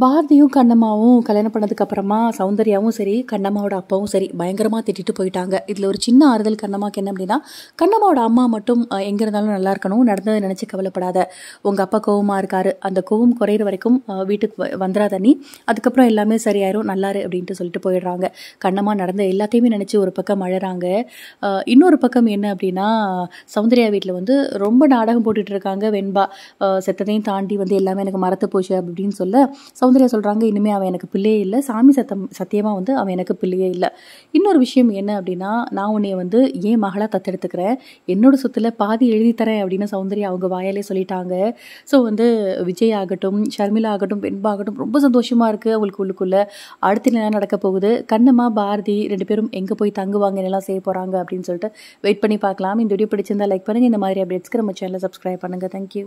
பாரதியும் கண்ணம்மாவும் கல்யாணம் பண்ணதுக்கு அப்புறமா சௌந்தர்யாவும் சரி கண்ணம்மாவோட அப்பாவும் சரி பயங்கரமாக திட்டிட்டு போயிட்டாங்க. இதில் ஒரு சின்ன ஆறுதல் கண்ணம்மாக்கு என்ன அப்படின்னா கண்ணம்மாவோட அம்மா மட்டும் எங்கே இருந்தாலும் நல்லா இருக்கணும் நடந்ததை நினச்சி கவலைப்படாத. உங்கள் அப்பா கோவமாக இருக்காரு. அந்த கோவம் குறையிற வரைக்கும் வீட்டுக்கு வ- வந்துடாத நீ. அதுக்கப்புறம் எல்லாமே சரியாயிரும் நல்லாரு அப்படின்ட்டு சொல்லிட்டு போயிடுறாங்க. கண்ணம்மா நடந்த எல்லாத்தையுமே நினச்சி ஒரு பக்கம் அழகிறாங்க இன்னொரு பக்கம் என்ன அப்படின்னா சௌந்தர்யா வீட்டில் வந்து ரொம்ப நாடகம் போட்டுட்டு இருக்காங்க வெண்பா. செத்ததையும் தாண்டி வந்து எல்லாமே எனக்கு மரத்து போச்சு அப்படின்னு சொல்ல சௌந்தர்யா சொல்கிறாங்க இனிமேல் அவன் எனக்கு பிள்ளையே இல்லை. சாமி சத்தம் சத்தியமாக வந்து அவன் எனக்கு பிள்ளையே இல்லை. இன்னொரு விஷயம் என்ன அப்படின்னா நான் உன்னைய வந்து ஏன் மகளாக தத்தெடுத்துக்கிறேன்? என்னோட சொத்தில் பாதி எழுதி தரேன் அப்படின்னு சௌந்தர்யா அவங்க வாயாலே சொல்லிட்டாங்க. ஸோ வந்து விஜய் ஆகட்டும் ஷர்மிளா ஆகட்டும் பெண்பாகட்டும் ரொம்ப சந்தோஷமாக இருக்குது அவங்களுக்கு உள்ளுக்குள்ளே. அடுத்து என்ன நடக்க போகுது? கண்ணம்மா பாரதி ரெண்டு பேரும் எங்கே போய் தங்குவாங்க என்னெல்லாம் செய்ய போகிறாங்க அப்படின்னு சொல்லிட்டு வெயிட் பண்ணி பார்க்கலாம். இந்த வீடியோ பிடிச்சிருந்தா லைக் பண்ணுங்கள் இந்த மாதிரி அப்டேட்ஸ்க்கு நம்ம சேனலை சப்ஸ்கிரைப் பண்ணுங்கள் தேங்க்யூ